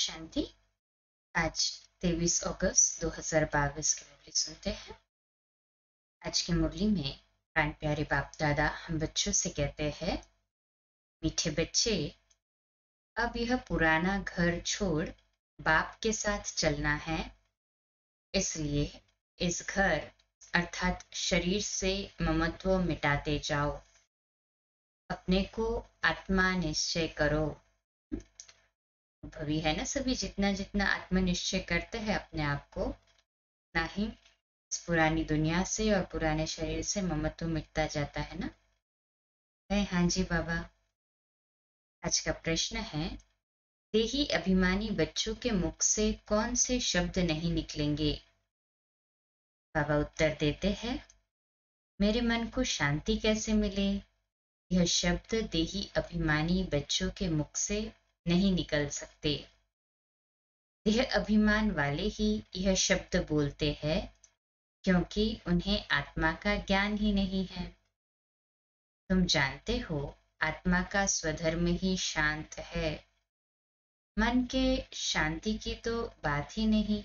शांति। आज 23 अगस्त 2022 की मुरली सुनते हैं। आज की मुरली में प्राण प्यारे बाप दादा हम बच्चों से कहते हैं, मीठे बच्चे, अब यह पुराना घर छोड़ बाप के साथ चलना है। इसलिए इस घर, अर्थात शरीर से ममत्व मिटाते जाओ। अपने को आत्मा निश्चय करो। भवी है ना सभी, जितना जितना आत्मनिश्चय करते हैं अपने आप को ना ही इस पुरानी दुनिया से और पुराने शरीर से ममत्व मिटता जाता है ना? है हाँ जी बाबा। आज का प्रश्न है, देही अभिमानी बच्चों के मुख से कौन से शब्द नहीं निकलेंगे? बाबा उत्तर देते हैं, मेरे मन को शांति कैसे मिले? यह शब्द देही अभिमानी बच्चों के मुख से नहीं निकल सकते। यह अभिमान वाले ही यह शब्द बोलते हैं, क्योंकि उन्हें आत्मा का ज्ञान ही नहीं है। तुम जानते हो, आत्मा का स्वधर्म ही शांत है। मन के शांति की तो बात ही नहीं।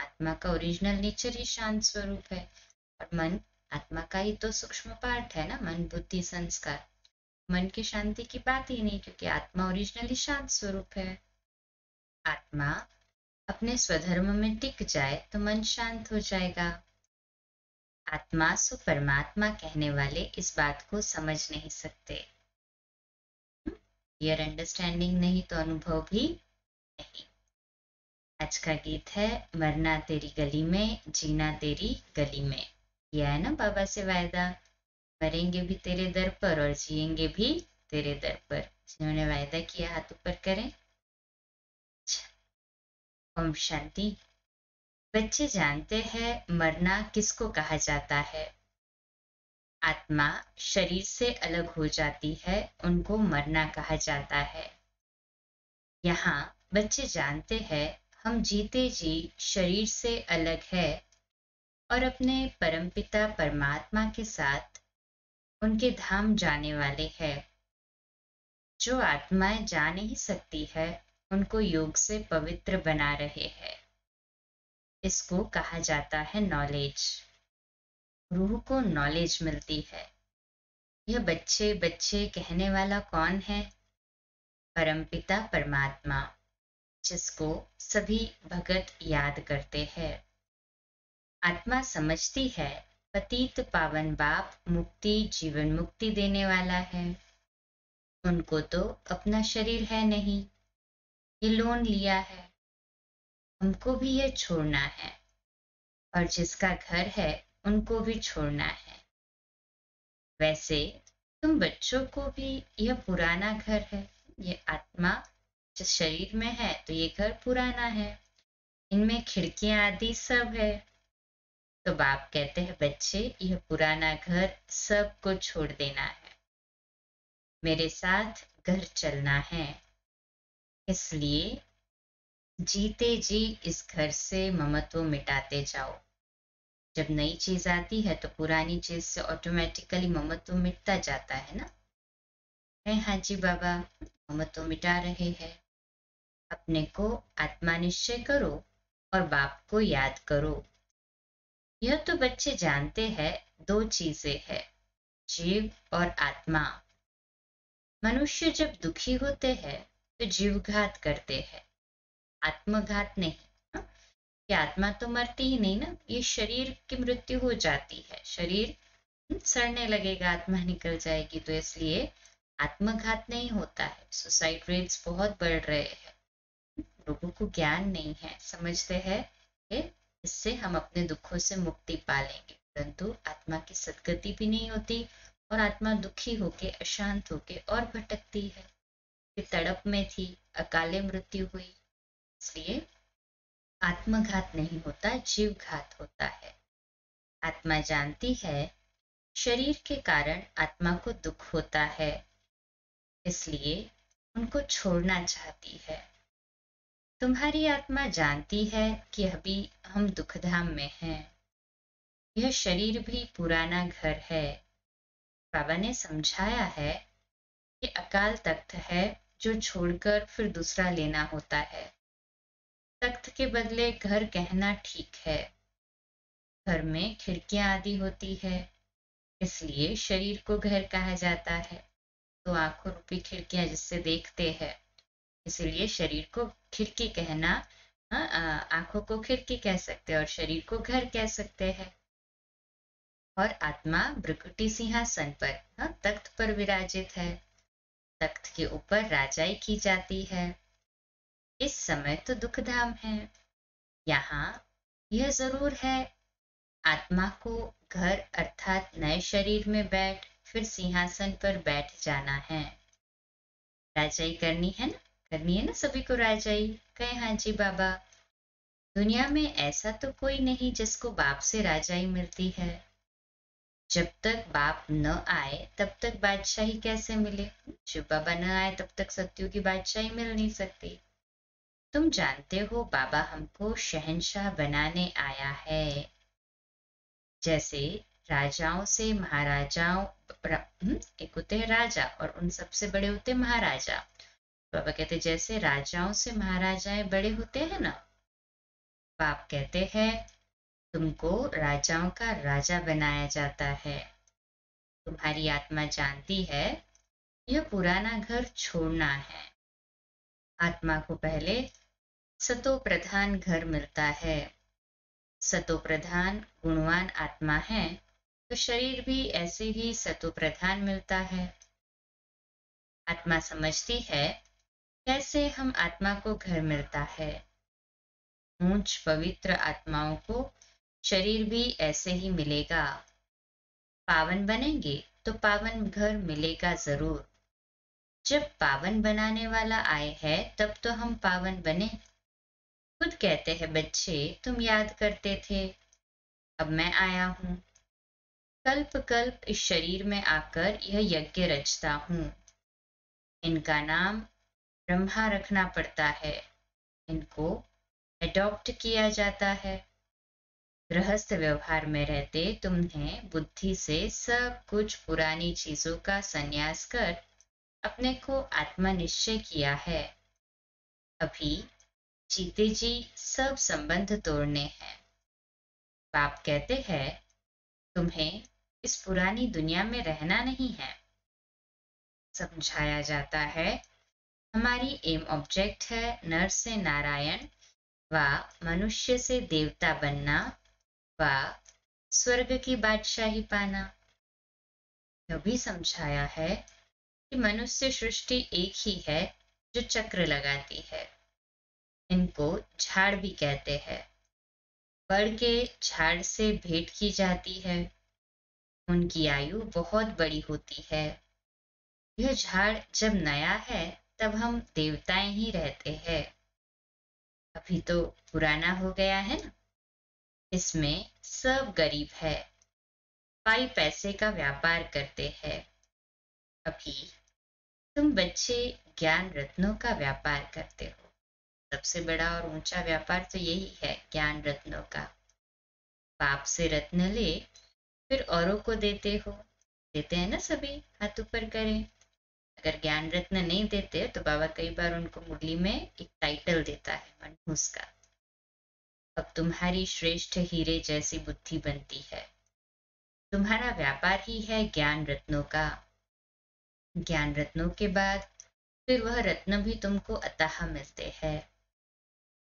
आत्मा का ओरिजिनल नेचर ही शांत स्वरूप है। और मन आत्मा का ही तो सूक्ष्म पार्ट है ना? मन, बुद्धि, संस्कार। मन की शांति की बात ही नहीं, क्योंकि आत्मा ओरिजिनली शांत स्वरूप है। आत्मा अपने स्वधर्म में टिक जाए तो मन शांत हो जाएगा। आत्मा सु परमात्मा कहने वाले इस बात को समझ नहीं सकते। क्लियर अंडरस्टैंडिंग नहीं तो अनुभव भी नहीं। आज का गीत है, मरना तेरी गली में, जीना तेरी गली में। यह है ना बाबा से वायदा। मरेंगे भी तेरे दर पर और जिएँगे भी तेरे दर पर। जिन्होंने वायदा किया हाथ ऊपर करें। अच्छा। ओम शांति। बच्चे जानते हैं मरना किसको कहा जाता है? आत्मा शरीर से अलग हो जाती है, उनको मरना कहा जाता है। यहाँ बच्चे जानते हैं हम जीते जी शरीर से अलग है और अपने परमपिता परमात्मा के साथ उनके धाम जाने वाले हैं। जो आत्माएँ जा नहीं सकती है, उनको योग से पवित्र बना रहे हैं। इसको कहा जाता है नॉलेज रूह को नॉलेज मिलती है। यह बच्चे बच्चे कहने वाला कौन है? परमपिता परमात्मा, जिसको सभी भगत याद करते हैं। आत्मा समझती है पतित पावन बाप मुक्ति जीवन मुक्ति देने वाला है। उनको तो अपना शरीर है नहीं। ये लोन लिया है। हमको भी ये छोड़ना है। और जिसका घर है, उनको भी छोड़ना है। वैसे तुम बच्चों को भी यह पुराना घर है। ये आत्मा जिस शरीर में है तो ये घर पुराना है। इनमें खिड़कियाँ आदि सब है। तो बाप कहते हैं, बच्चे, यह पुराना घर सबको छोड़ देना है। मेरे साथ घर चलना है। इसलिए जीते जी इस घर से ममत्व मिटाते जाओ। जब नई चीज़ आती है तो पुरानी चीज़ से ऑटोमेटिकली ममत्व मिटता जाता है ना? है हाँ जी बाबा, ममत्व मिटा रहे हैं। अपने को आत्मा निश्चय करो और बाप को याद करो। यह तो बच्चे जानते हैं दो चीज़ें हैं जीव और आत्मा। मनुष्य जब दुखी होते हैं तो जीवघात करते हैं। आत्मघात नहीं हाँ? ये आत्मा तो मरती ही नहीं ना ये शरीर की मृत्यु हो जाती है। शरीर हम्म, सड़ने लगेगा आत्मा निकल जाएगी तो इसलिए आत्मघात नहीं होता है। सुसाइड रेट्स बहुत बढ़ रहे हैं। लोगों को ज्ञान नहीं है समझते हैं इससे हम अपने दुखों से मुक्ति पा लेंगे। परंतु आत्मा की सदगति भी नहीं होती और आत्मा दुखी होके, अशांत होके और भटकती है। फिर तड़प में थी, अकाले मृत्यु हुई। इसलिए आत्मघात नहीं होता, जीवघात होता है। आत्मा जानती है, शरीर के कारण आत्मा को दुख होता है। इसलिए उनको छोड़ना चाहती है। तुम्हारी आत्मा जानती है कि अभी हम दुखधाम में हैं। यह शरीर भी पुराना घर है। बाबा ने समझाया है कि अकाल तख्त है जो छोड़कर फिर दूसरा लेना होता है। तख्त के बदले घर कहना ठीक है। घर में खिड़कियाँ आदि होती है, इसलिए शरीर को घर कहा जाता है। तो आँखों रूपी खिड़कियाँ जिससे देखते हैं। इसलिए शरीर को खिड़की कहना हाँ, आँखों को खिड़की कह सकते हैं और शरीर को घर कह सकते हैं। और आत्मा ब्रकुटी सिंहासन पर हाँ, तख्त पर विराजित है। तख्त के ऊपर राजाई की जाती है। इस समय तो दुखधाम है। यहाँ यह ज़रूर है। आत्मा को घर अर्थात नए शरीर में बैठ फिर सिंहासन पर बैठ जाना है। राजाई करनी है ना? करनी है ना सभी को राजाई कहे हाँ जी बाबा। दुनिया में ऐसा तो कोई नहीं जिसको बाप से राजाई मिलती है। जब तक बाप न आए तब तक बादशाही कैसे मिले? शिव बाबा न आए तब तक सत्यों की बादशाही मिल नहीं सकती। तुम जानते हो बाबा हमको शहनशाह बनाने आया है। जैसे राजाओं से महाराजाओं हम्म, एक होते हैं राजा और उन सबसे बड़े होते महाराजा। बाबा कहते, जैसे राजाओं से महाराजाएँ बड़े होते हैं ना, बाप कहते हैं, तुमको राजाओं का राजा बनाया जाता है। तुम्हारी आत्मा जानती है, यह पुराना घर छोड़ना है। आत्मा को पहले सतो प्रधान घर मिलता है। सतो प्रधान गुणवान आत्मा है तो शरीर भी ऐसे ही सतो प्रधान मिलता है। आत्मा समझती है कैसे हम आत्मा को घर मिलता है? ऊंच पवित्र आत्माओं को शरीर भी ऐसे ही मिलेगा। पावन बनेंगे तो पावन घर मिलेगा ज़रूर। जब पावन बनाने वाला आए है, तब तो हम पावन बने। खुद कहते हैं, बच्चे, तुम याद करते थे। अब मैं आया हूँ। कल्प कल्प इस शरीर में आकर यह यज्ञ रचता हूँ। इनका नाम ब्रह्मा रखना पड़ता है। इनको एडॉप्ट किया जाता है। गृहस्थ व्यवहार में रहते तुम्हें बुद्धि से सब कुछ पुरानी चीज़ों का संन्यास कर अपने को आत्मनिश्चय किया है। अभी जीते जी सब संबंध तोड़ने हैं। बाप कहते हैं, तुम्हें इस पुरानी दुनिया में रहना नहीं है। समझाया जाता है हमारी एम ऑब्जेक्ट है, नर से नारायण, व मनुष्य से देवता बनना, व स्वर्ग की बादशाही पाना। यह भी समझाया है कि मनुष्य सृष्टि एक ही है, जो चक्र लगाती है। इनको झाड़ भी कहते हैं। बढ़ के झाड़ से भेंट की जाती है। उनकी आयु बहुत बड़ी होती है। यह झाड़ जब नया है तब हम देवताएँ ही रहते हैं। अभी तो पुराना हो गया है ना। इसमें सब गरीब है। पाई पैसे का व्यापार करते हैं। अभी तुम बच्चे ज्ञान रत्नों का व्यापार करते हो। सबसे बड़ा और ऊँचा व्यापार तो यही है ज्ञान रत्नों का। बाप से रत्न ले, फिर औरों को देते हो। देते हैं ना सभी, हाथ ऊपर करें। अगर ज्ञान रत्न नहीं देते तो बाबा कई बार उनको मुरली में एक टाइटल देता है मनहूस का अब तुम्हारी श्रेष्ठ हीरे जैसी बुद्धि बनती है। तुम्हारा व्यापार ही है ज्ञान रत्नों का। ज्ञान रत्नों के बाद फिर वह रत्न भी तुमको अतः मिलते हैं।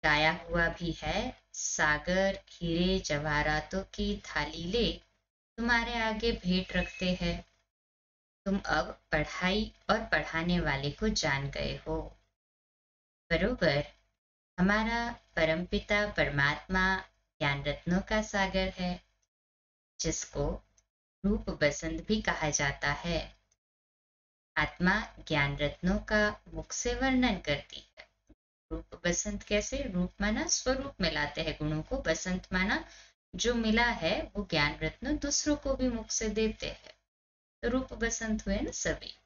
गाया हुआ भी है, सागर, हीरे जवाहरातों की थाली ले तुम्हारे आगे भेंट रखते हैं। तुम अब पढ़ाई और पढ़ाने वाले को जान गए हो। बरोबर, हमारा परमपिता परमात्मा ज्ञान रत्नों का सागर है, जिसको रूप बसंत भी कहा जाता है। आत्मा ज्ञान रत्नों का मुख से वर्णन करती है। रूप बसंत कैसे? रूप माना स्वरूप में लाते हैं गुणों को। बसंत माना जो मिला है, वो ज्ञान रत्न दूसरों को भी मुख से देते हैं। रूप बसंत हुए ना सभी।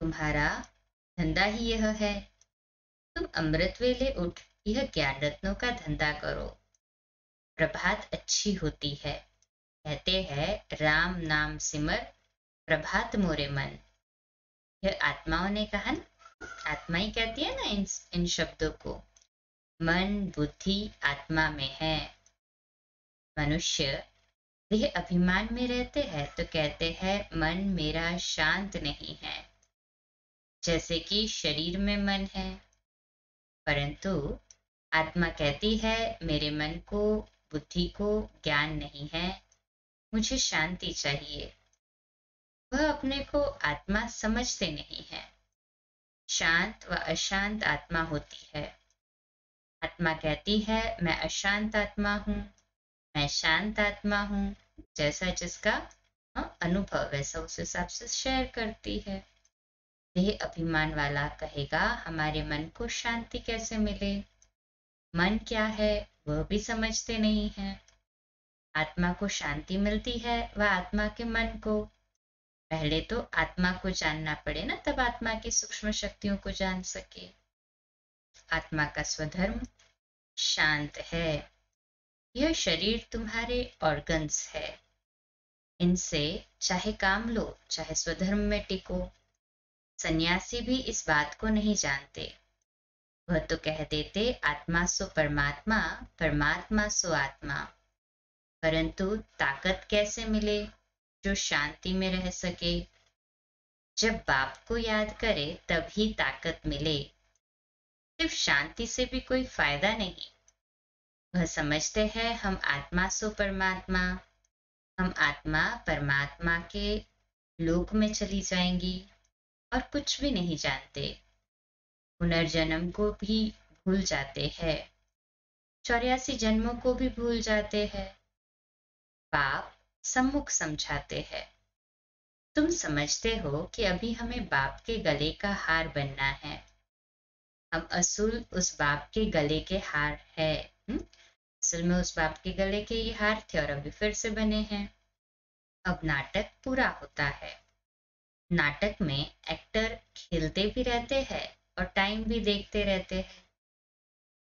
तुम्हारा धंधा ही यह है। तुम अमृत वेले उठ, यह ज्ञान रत्नों का धंधा करो। प्रभात अच्छी होती है। कहते हैं, राम नाम सिमर, प्रभात मोरे मन। यह आत्माओं ने कहा आत्मा ही कहती है ना इन इन शब्दों को? मन, बुद्धि, आत्मा में है। मनुष्य देह अभिमान में रहते हैं तो कहते हैं, मन मेरा शांत नहीं है। जैसे कि शरीर में मन है। परंतु आत्मा कहती है, मेरे मन को, बुद्धि को ज्ञान नहीं है। मुझे शांति चाहिए। वह अपने को आत्मा समझते नहीं है। शांत व अशांत आत्मा होती है। आत्मा कहती है, मैं अशांत आत्मा हूँ। मैं शांत आत्मा हूँ जैसा जिसका हाँ, अनुभव वैसा उस हिसाब से शेयर करती है। देह अभिमान वाला कहेगा हमारे मन को शांति कैसे मिले? मन क्या है वह भी समझते नहीं है। आत्मा को शांति मिलती है वह आत्मा के मन को। पहले तो आत्मा को जानना पड़े ना तब आत्मा की सूक्ष्म शक्तियों को जान सके। आत्मा का स्वधर्म शांत है। यह शरीर तुम्हारे ऑर्गन्स है। इनसे चाहे काम लो, चाहे स्वधर्म में टिको। सन्यासी भी इस बात को नहीं जानते। वह तो कह देते, आत्मा सो परमात्मा परमात्मा सो आत्मा। परंतु ताकत कैसे मिले जो शांति में रह सके? जब बाप को याद करे तभी ताकत मिले। सिर्फ़ शांति से भी कोई फ़ायदा नहीं। वह समझते हैं, हम आत्मा सो परमात्मा हम आत्मा परमात्मा के लोक में चली जाएँगी और कुछ भी नहीं जानते। पुनर्जन्म को भी भूल जाते हैं। चौरासी जन्मों को भी भूल जाते हैं। बाप सम्मुख समझाते हैं। तुम समझते हो कि अभी हमें बाप के गले का हार बनना है। हम असूल उस बाप के गले के हार है हुँ? असल में उस बाप के गले के ये हार थे और अभी फिर से बने हैं। अब नाटक पूरा होता है। नाटक में एक्टर खेलते भी रहते हैं और टाइम भी देखते रहते हैं।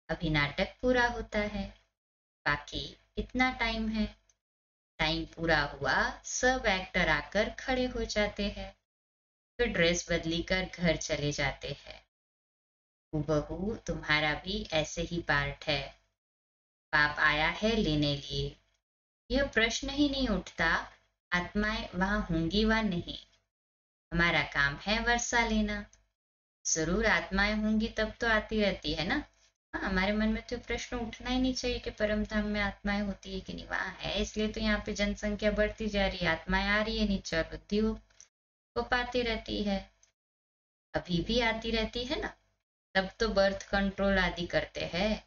अभी नाटक पूरा होता है। बाकी इतना टाइम है। टाइम पूरा हुआ, सब एक्टर आकर खड़े हो जाते हैं। फिर ड्रेस बदली कर घर चले जाते हैं। बहू तुम्हारा भी ऐसे ही पार्ट है। पाप आया है लेने लिए यह प्रश्न ही नहीं उठता, आत्माएँ वहाँ होंगी व नहीं। हमारा काम है वर्षा लेना। ज़रूर आत्माएँ होंगी तब तो आती रहती है ना? हाँ हमारे मन में तो प्रश्न उठना ही नहीं चाहिए कि परम धाम में आत्माएँ होती है कि नहीं। वहाँ है, इसलिए तो यहाँ पे जनसंख्या बढ़ती जा रही है, आत्माएँ आ रही है, नीचे और बुद्धि हो, वो पाती रहती है। अभी भी आती रहती है ना? तब तो बर्थ कंट्रोल आदि करते हैं।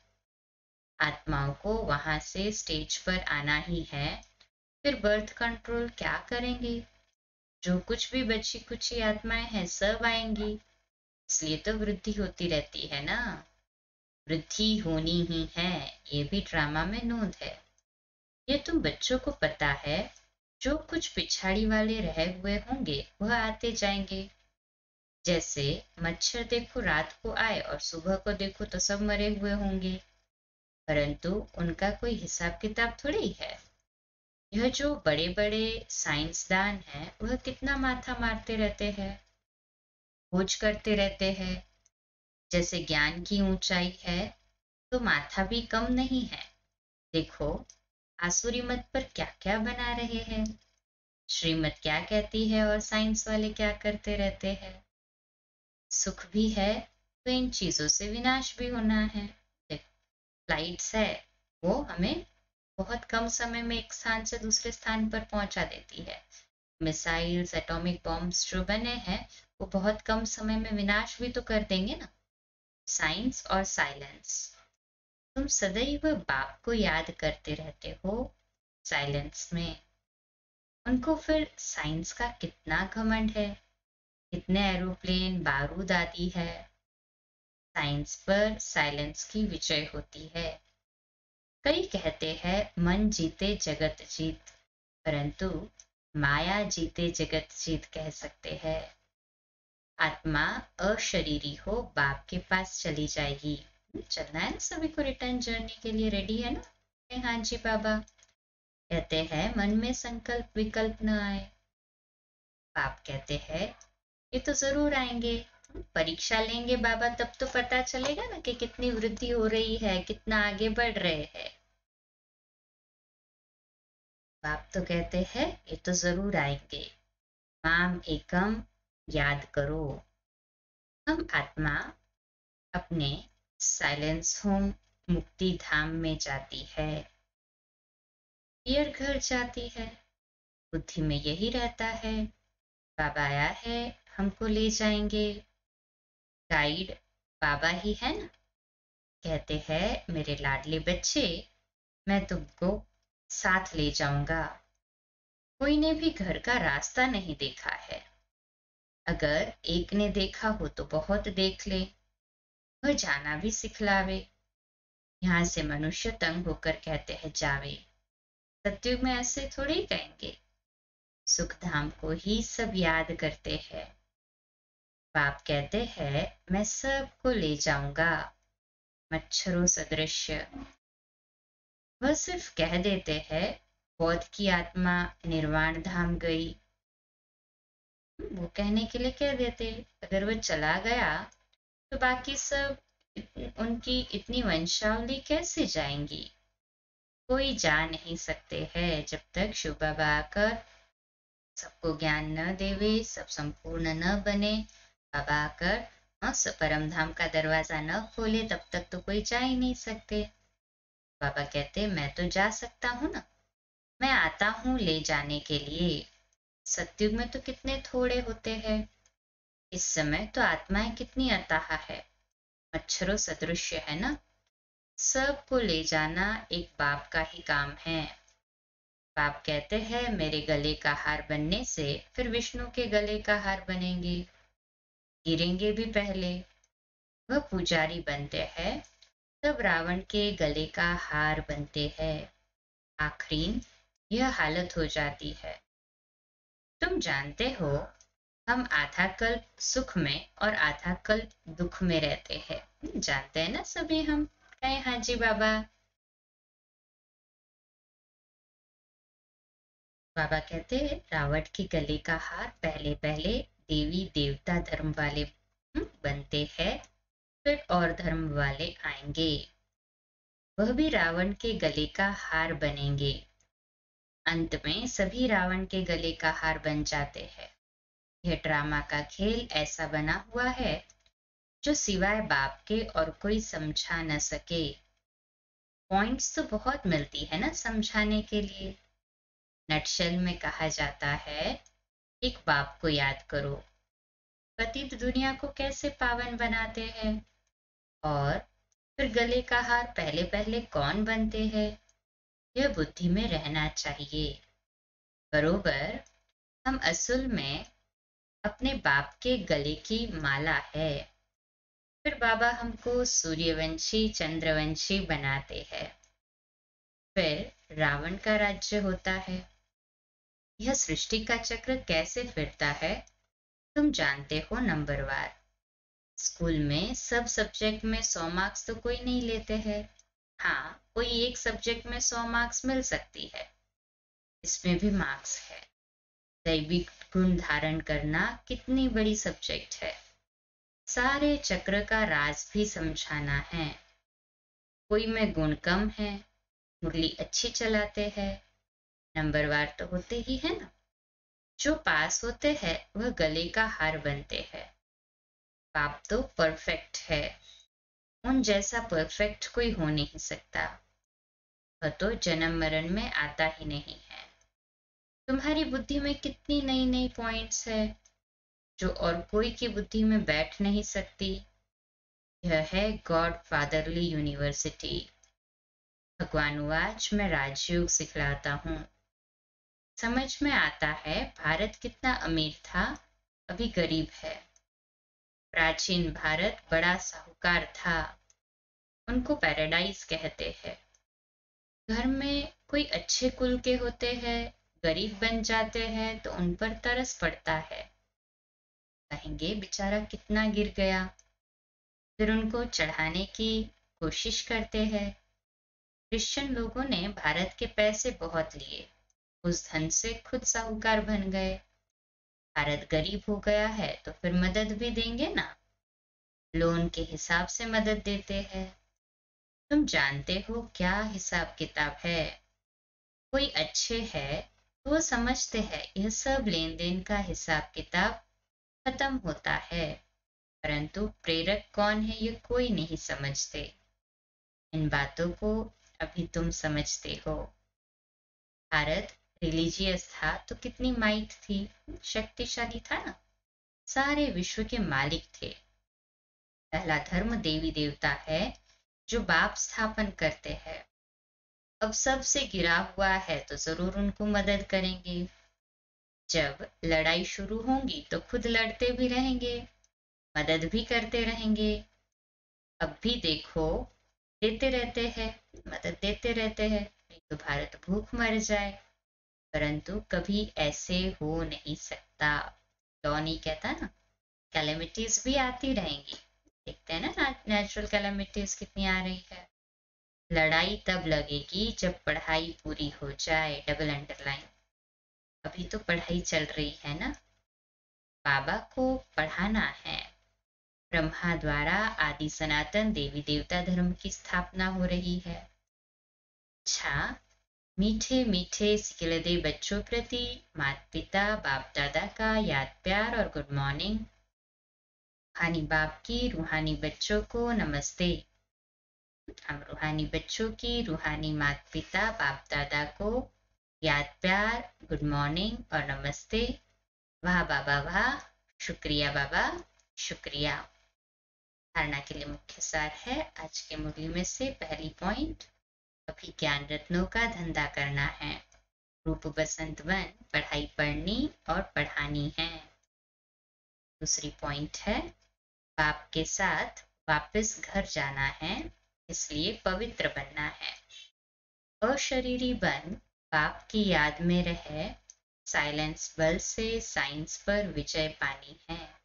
आत्माओं को वहाँ से स्टेज पर आना ही है। फिर बर्थ कंट्रोल क्या करेंगे? जो कुछ भी बची कुछ आत्माएँ हैं, सब आएँगी। इसलिए तो वृद्धि होती रहती है ना? वृद्धि होनी ही है, ये भी ड्रामा में नोंद है। ये तुम बच्चों को पता है, जो कुछ पिछाड़ी वाले रह हुए होंगे, वह आते जाएँगे। जैसे मच्छर देखो रात को आए और सुबह को देखो तो सब मरे हुए होंगे। परंतु उनका कोई हिसाब किताब थोड़ी है। यह जो बड़े बड़े साइंसदान हैं, वह कितना माथा मारते रहते हैं? खोज करते रहते हैं। जैसे ज्ञान की ऊंचाई है तो माथा भी कम नहीं है। देखो, आसुरी मत पर क्या क्या बना रहे हैं? श्रीमत क्या कहती है और साइंस वाले क्या करते रहते हैं? सुख भी है तो इन चीज़ों से विनाश भी होना है। फ्लाइट्स है वो हमें बहुत कम समय में एक स्थान से दूसरे स्थान पर पहुँचा देती है। मिसाइल्स, एटॉमिक बॉम्ब्स जो बने हैं, वो बहुत कम समय में विनाश भी तो कर देंगे ना। साइंस और साइलेंस। तुम सदैव बाप को याद करते रहते हो साइलेंस में। उनको फिर साइंस का कितना घमंड है। कितने एरोप्लेन, बारूद आदि है। साइंस पर साइलेंस की विजय होती है। कई कहते हैं, मन जीते जगत जीत परंतु माया जीते जगत जीत कह सकते हैं। आत्मा अशरीरी हो, बाप के पास चली जाएगी। चलना है सभी को रिटर्न जर्नी के लिए रेडी है ना? हाँ जी बाबा। कहते हैं, मन में संकल्प, विकल्प न आए। बाप कहते हैं, ये तो ज़रूर आएँगे। परीक्षा लेंगे बाबा, तब तो पता चलेगा ना कि कितनी वृद्धि हो रही है, कितना आगे बढ़ रहे हैं। बाप तो कहते हैं, ये तो ज़रूर आएँगे। माम एकम याद करो। हम आत्मा अपने साइलेंस होम, मुक्ति धाम में जाती है। पियर घर जाती है। बुद्धि में यही रहता है। बाबा आया है, हमको ले जाएँगे। गाइड बाबा ही है। ना कहते हैं, मेरे लाडले बच्चे, मैं तुमको साथ ले जाऊँगा। कोई ने भी घर का रास्ता नहीं देखा है। अगर एक ने देखा हो तो बहुत देख ले वह जाना भी सिखलावे। यहाँ से मनुष्य तंग होकर कहते हैं, जावे। सत्युग में ऐसे थोड़े कहेंगे। सुखधाम को ही सब याद करते हैं। बाप कहते हैं, मैं सबको ले जाऊँगा। मच्छरों सदृश। वह सिर्फ़ कह देते हैं, बौद्ध की आत्मा निर्वाण धाम गई। वो कहने के लिए कह देते, अगर वह चला गया तो बाकी सब उनकी इतनी वंशावली कैसे जाएँगी? कोई जा नहीं सकते हैं जब तक शुभ बाबा आकर सबको ज्ञान न देवे, सब संपूर्ण न बने। बाबा आकर परम धाम का दरवाज़ा न खोले तब तक तो कोई जा ही नहीं सकते। बाबा कहते, मैं तो जा सकता हूँ ना। मैं आता हूँ ले जाने के लिए। सत्युग में तो कितने थोड़े होते हैं। इस समय तो आत्माएँ कितनी अताह है। मच्छरों सदृश है ना। सबको ले जाना एक बाप का ही काम है। बाप कहते हैं, मेरे गले का हार बनने से फिर विष्णु के गले का हार बनेंगे। गिरेंगे भी पहले। वह पुजारी बनते हैं, तब रावण के गले का हार बनते हैं। आखिरी यह हालत हो जाती है। तुम जानते हो, हम आधा कल्प सुख में और आधा कल्प दुख में रहते हैं। जानते हैं ना सभी हम? कहे हाँ जी बाबा। बाबा कहते हैं, रावण के गले का हार पहले पहले देवी देवता धर्म वाले बनते हैं, फिर और धर्म वाले आएँगे। वह भी रावण के गले का हार बनेंगे। अंत में सभी रावण के गले का हार बन जाते हैं। यह ड्रामा का खेल ऐसा बना हुआ है, जो सिवाय बाप के और कोई समझा न सके। पॉइंट्स तो बहुत मिलती है ना समझाने के लिए। नटशल में कहा जाता है एक बाप को याद करो। पतित दुनिया को कैसे पावन बनाते हैं? और फिर गले का हार पहले पहले कौन बनते हैं? यह बुद्धि में रहना चाहिए। बरोबर, हम असल में अपने बाप के गले की माला है। फिर बाबा हमको सूर्यवंशी, चंद्रवंशी बनाते हैं। फिर रावण का राज्य होता है। यह सृष्टि का चक्र कैसे फिरता है? तुम जानते हो नंबरवार स्कूल में सब सब्जेक्ट में सौ मार्क्स तो कोई नहीं लेते हैं। हाँ कोई एक सब्जेक्ट में सौ मार्क्स मिल सकती है। इसमें भी मार्क्स है। दैविक गुण धारण करना कितनी बड़ी सब्जेक्ट है। सारे चक्र का राज भी समझाना है। कोई में गुण कम है, मुरली अच्छी चलाते हैं। नंबरवार तो होते ही है ना। जो पास होते हैं, वह गले का हार बनते हैं। पाप तो परफेक्ट है। उन जैसा परफेक्ट कोई हो नहीं सकता। वह तो जन्म मरण में आता ही नहीं है। तुम्हारी बुद्धि में कितनी नई नई पॉइंट्स है, जो और कोई की बुद्धि में बैठ नहीं सकती। यह है गॉड फादरली यूनिवर्सिटी भगवान आज मैं राजयोग सिखलाता हूँ। समझ में आता है भारत कितना अमीर था, अभी गरीब है। प्राचीन भारत बड़ा साहूकार था, उनको पैराडाइज कहते हैं। घर में कोई अच्छे कुल के होते हैं, गरीब बन जाते हैं तो उन पर तरस पड़ता है। कहेंगे, बेचारा कितना गिर गया। फिर उनको चढ़ाने की कोशिश करते हैं। क्रिश्चियन लोगों ने भारत के पैसे बहुत लिए। उस धन से खुद साहूकार बन गए। भारत गरीब हो गया है तो फिर मदद भी देंगे ना? लोन के हिसाब से मदद देते हैं। तुम जानते हो क्या हिसाब किताब है? कोई अच्छे है तो वो समझते हैं, यह सब लेन देन का हिसाब किताब खत्म होता है। परंतु प्रेरक कौन है ये कोई नहीं समझते। इन बातों को अभी तुम समझते हो। भारत रिलीजियस था तो कितनी माइट थी? शक्तिशाली था ना? सारे विश्व के मालिक थे। पहला धर्म देवी देवता है, जो बाप स्थापन करते हैं। अब सबसे गिरा हुआ है तो ज़रूर उनको मदद करेंगे। जब लड़ाई शुरू होगी तो खुद लड़ते भी रहेंगे, मदद भी करते रहेंगे। अब भी देखो, देते रहते हैं, मदद देते रहते हैं, नहीं तो भारत भूख मर जाए। परंतु कभी ऐसे हो नहीं सकता। नहीं कहता ना कैलेमिटीज भी आती रहेंगी। देखते हैं ना नेचुरल कैलेमिटीज कितनी आ रही है। लड़ाई तब लगेगी जब पढ़ाई पूरी हो जाए डबल अंडरलाइन अभी तो पढ़ाई चल रही है ना। बाबा को पढ़ाना है। ब्रह्मा द्वारा आदि सनातन देवी देवता धर्म की स्थापना हो रही है। अच्छा मीठे मीठे सिकिलदे बच्चों प्रति माता पिता बाप दादा का याद प्यार और गुड मॉर्निंग रूहानी बाप की रूहानी बच्चों को नमस्ते। हम रूहानी बच्चों की रूहानी माता पिता बाप दादा को याद प्यार गुड मॉर्निंग और नमस्ते। वाह बाबा, वाह, शुक्रिया बाबा, शुक्रिया। धारणा के लिए मुख्य सार है आज के मुरली में से पहली पॉइंट अभी ज्ञान रत्नों का धंधा करना है। रूप बसंत वन, पढ़ाई पढ़नी और पढ़ानी है। दूसरी पॉइंट है, बाप के साथ वापस घर जाना है, इसलिए पवित्र बनना है। अशरीरी बन, बाप की याद में रहे साइलेंस बल से साइंस पर विजय पानी है।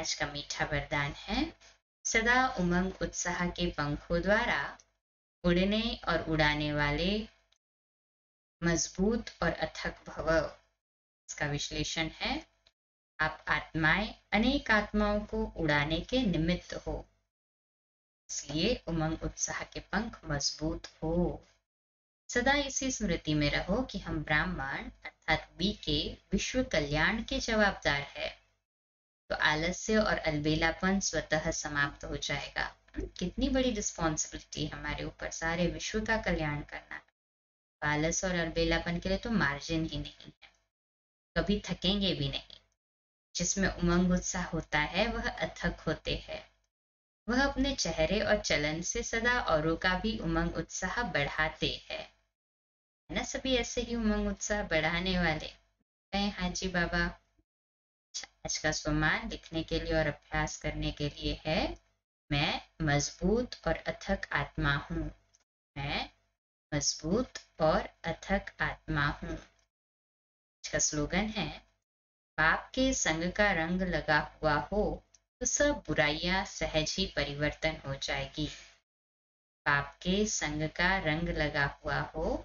आज का मीठा वरदान है, सदा उमंग उत्साह के पंखों द्वारा उड़ने और उड़ाने वाले मज़बूत और अथक भव। इसका विश्लेषण है, आप आत्माएँ अनेक आत्माओं को उड़ाने के निमित्त हो। इसलिए उमंग, उत्साह के पंख मज़बूत हो। सदा इसी स्मृति में रहो कि हम ब्राह्मण, अर्थात बी के विश्व कल्याण के जवाबदार है। तो आलस्य और अलबेलापन स्वतः समाप्त हो जाएगा। कितनी बड़ी रिस्पॉन्सिबिलिटी हमारे ऊपर सारे विश्व का कल्याण करना है। और अलबेलापन के लिए तो मार्जिन ही नहीं है। कभी थकेंगे भी नहीं। जिसमें उमंग उत्साह होता है, वह अथक होते हैं। वह अपने चेहरे और चलन से सदा औरों का भी उमंग उत्साह बढ़ाते हैं। है ना सभी ऐसे ही उमंग उत्साह बढ़ाने वाले? हाजी बाबा। आज का स्वमान लिखने के लिए और अभ्यास करने के लिए है। मैं मज़बूत और अथक आत्मा हूँ। मैं मज़बूत और अथक आत्मा हूँ। इसका स्लोगन है पाप के संग का रंग लगा हुआ हो तो सब बुराइयाँ सहज ही परिवर्तन हो जाएगी। पाप के संग का रंग लगा हुआ हो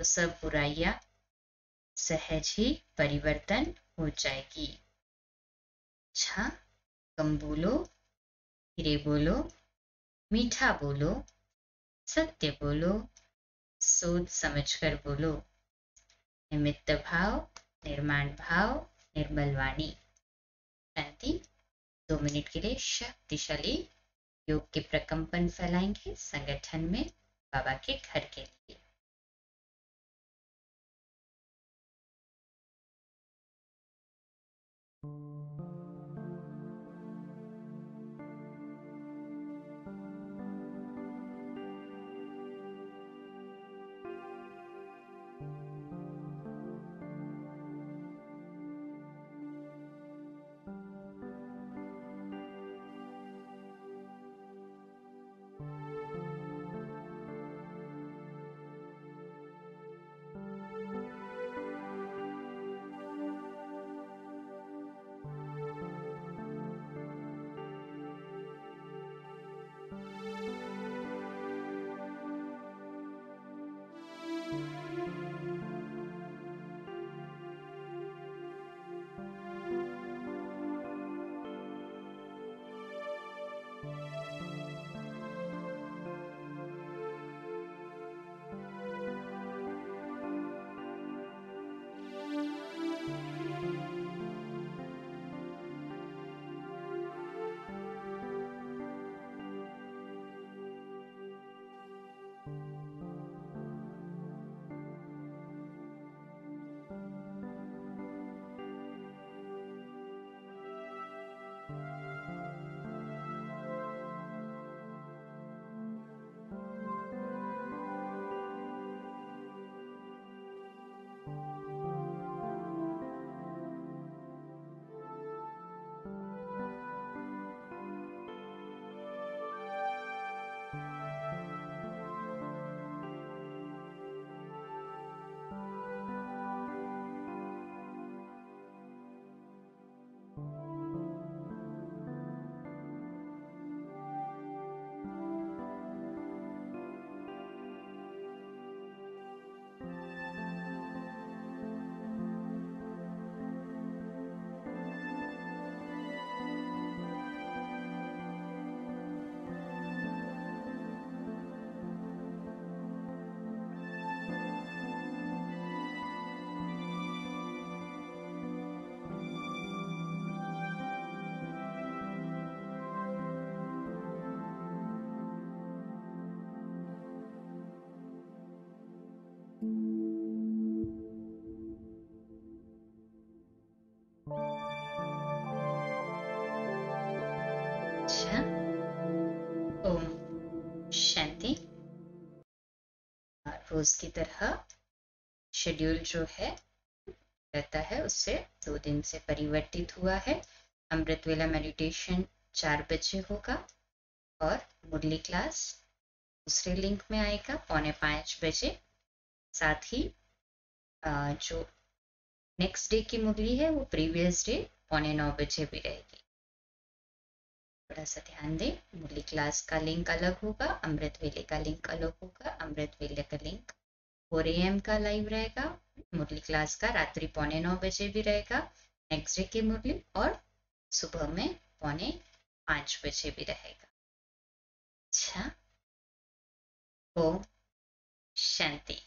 तो सब बुराइयाँ सहज ही परिवर्तन हो जाएगी। अच्छा कम बोलो धीरे बोलो, मीठा बोलो, सत्य बोलो, सोच समझ कर बोलो निमित्त भाव, निर्माण भाव, निर्मल वाणी क्रांति दो मिनट के लिए शक्तिशाली योग के प्रकंपन फैलाएँगे संगठन में बाबा के घर के लिए ओम शांति रोज की तरह शेड्यूल जो है, रहता है उससे दो दिन से परिवर्तित हुआ है। अमृत वेला मेडिटेशन चार बजे होगा और मुरली क्लास दूसरे लिंक में आएगा, पौने पाँच बजे। साथ ही जो नेक्स्ट डे की मुरली है, वो प्रीवियस डे पौने नौ बजे भी रहेगी। थोड़ा सा ध्यान दें मुरली क्लास का लिंक अलग होगा, अमृत वेले का लिंक अलग होगा, अमृत वेले का लिंक फोर एम का लाइव रहेगा, मुरली क्लास का रात्रि पौने नौ बजे भी रहेगा नेक्स्ट डे की मुरली और सुबह में पौने पाँच बजे भी रहेगा। अच्छा ओम शांति।